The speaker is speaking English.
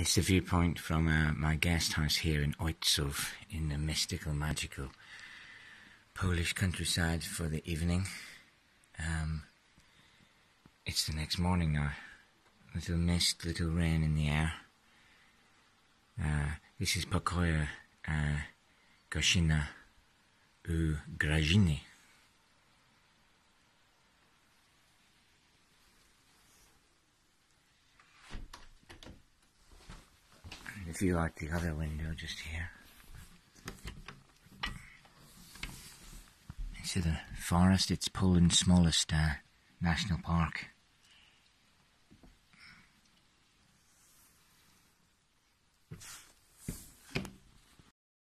It's the viewpoint from uh, my guest house here in Ojców in the mystical, magical Polish countryside for the evening. Um, it's the next morning now. Little mist, little rain in the air. Uh, this is Pokoje uh, Gościnne u Grażyny. If you like the other window just here. See the forest, it's Poland's smallest uh, national park.